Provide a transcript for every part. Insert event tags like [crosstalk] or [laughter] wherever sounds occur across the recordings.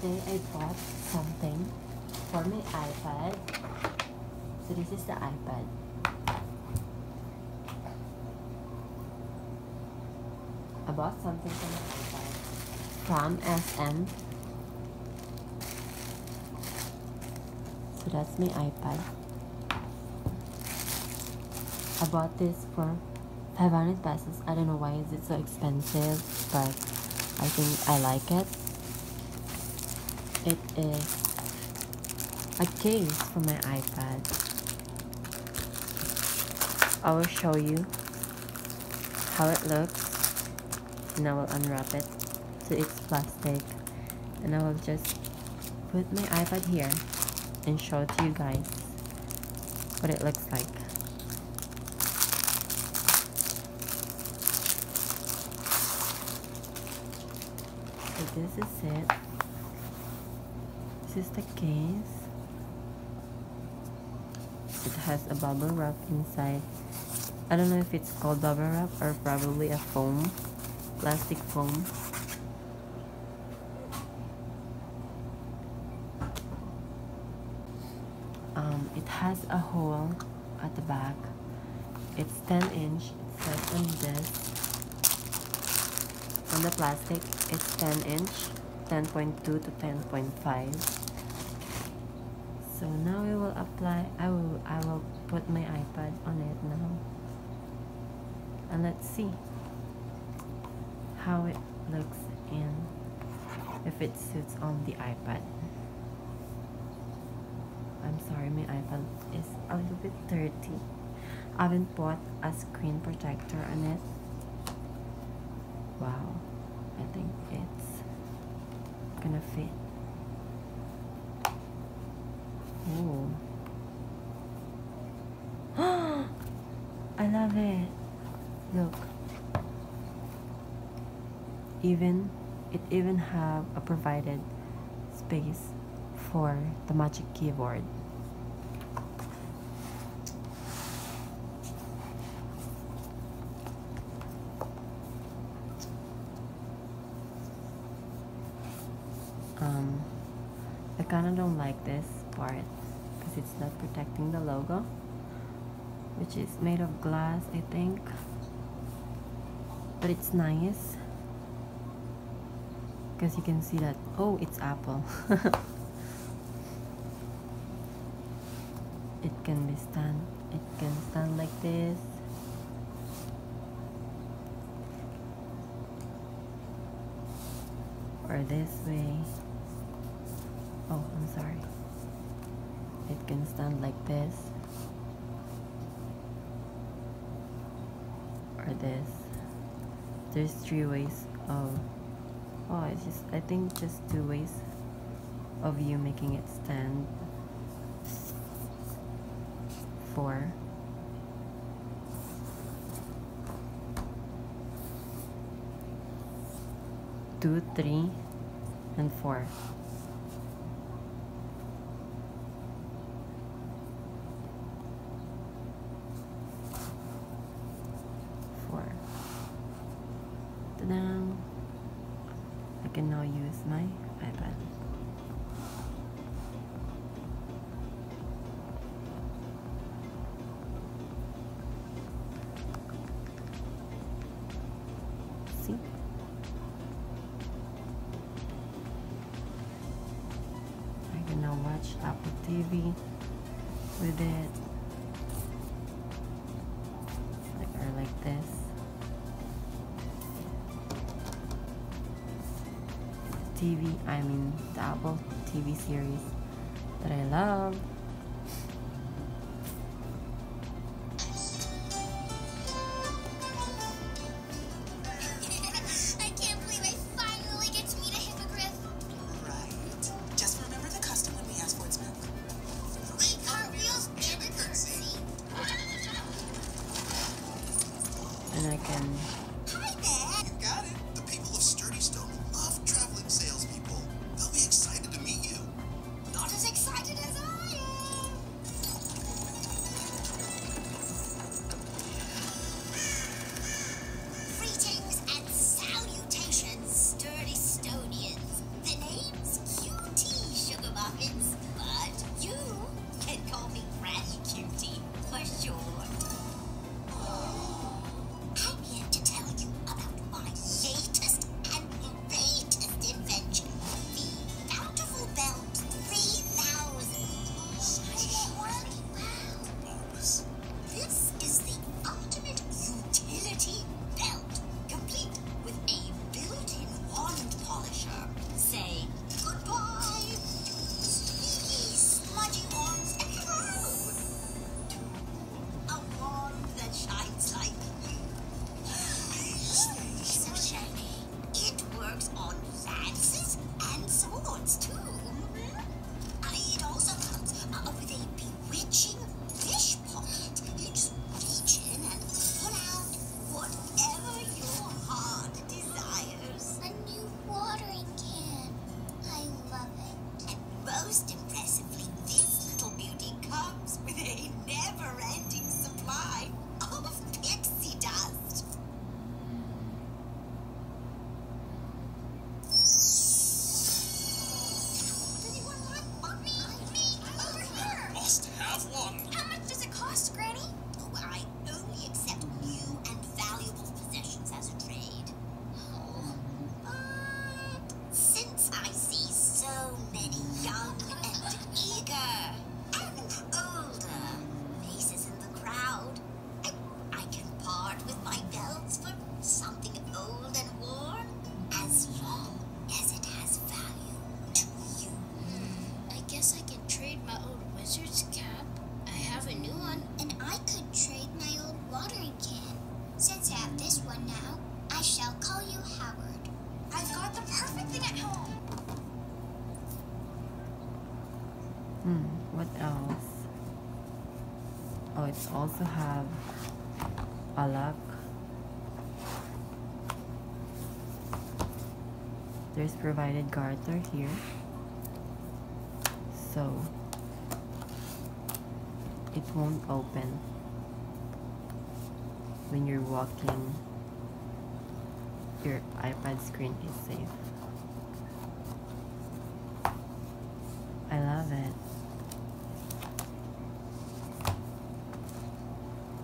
Today I bought something for my iPad. So this is the iPad. I bought something from the iPad from SM. So that's my iPad. I bought this for 500 pesos. I don't know why is it so expensive, but I think I like it. It is a case for my iPad. I will show you how it looks and I will unwrap it so it's plastic and I will just put my iPad here and show to you guys what it looks like. This is it. This is the case. It has a bubble wrap inside. I don't know if it's called bubble wrap or probably a foam, plastic foam. Um, it has a hole at the back. It's 10 inch. It says on this. On the plastic, it's 10 inch, 10.2 to 10.5. So now we will apply. I will. I will put my iPad on it now, and let's see how it looks and if it suits on the iPad. I'm sorry, my iPad is a little bit dirty. I haven't bought a screen protector on it. Wow, I think gonna fit. Oh. [gasps] I love it. Look. Even it even have a provided space for the magic keyboard. Kind of don't like this part because it's not protecting the logo which is made of glass I think. But it's nice because you can see that oh it's apple. [laughs] It can be stand it can stand like this. Or this way oh I'm sorry. It can stand like this. Or this. There's three ways of oh it's just I think just two ways of you making it stand. Four. Two three and four Ta-da! I can now use my iPad see? I can now watch Apple TV with it. Like or like this TV I mean the Apple TV series that I love. And I can't believe also have a lock. There's provided garter here. So it won't open when you're walking your iPad screen is safe. I love it.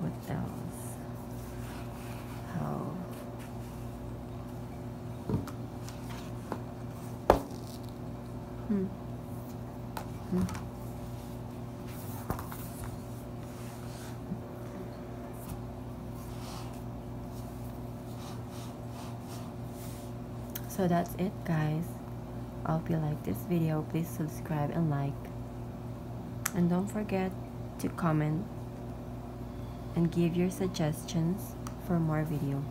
What else? How? Hmm. Hmm. Mm-hmm. So that's it guys. I hope you like this video. Please subscribe and like. And don't forget to comment and give your suggestions for more video.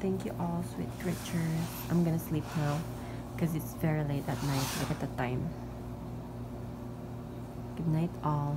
Thank you all, sweet creatures. I'm gonna sleep now because it's very late at night. Look at the time. Good night, all.